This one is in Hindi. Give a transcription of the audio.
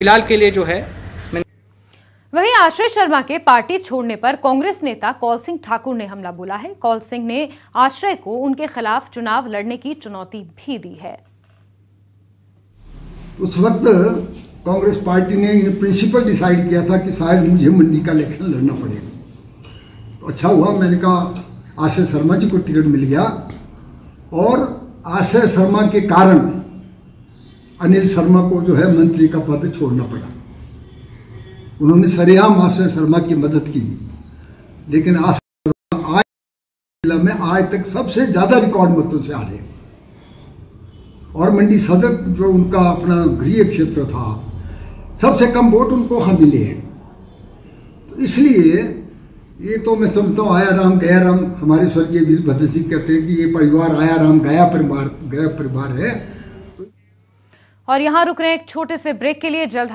फ़िलहाल के लिए जो है वहीं आश्रय शर्मा के पार्टी छोड़ने पर कांग्रेस नेता कौल सिंह ठाकुर ने हमला बोला है। कौल सिंह ने आश्रय को उनके खिलाफ चुनाव लड़ने की चुनौती भी दी है। उस वक्त कांग्रेस पार्टी ने इन प्रिंसिपल डिसाइड किया था कि शायद मुझे मंडी का इलेक्शन लड़ना पड़ेगा। तो अच्छा हुआ मैंने कहा आश्रय शर्मा जी को टिकट मिल गया और आश्रय शर्मा के कारण अनिल शर्मा को जो है मंत्री का पद छोड़ना पड़ा। उन्होंने सरेआम आश्रय शर्मा की मदद की। लेकिन आश्रय आज जिला में आज तक सबसे ज़्यादा रिकॉर्ड मतों से आ रहे और मंडी सदर जो उनका अपना गृह क्षेत्र था, सबसे कम वोट उनको वहाँ मिले हैं। तो इसलिए ये तो मैं समझता हूँ, आया राम, गया राम। हमारे स्वर्गीय वीरभद्र सिंह कहते हैं कि ये परिवार आया राम, गया परिवार गया परिवार है। और यहाँ रुक रहे हैं एक छोटे से ब्रेक के लिए जल्द